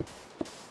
よし!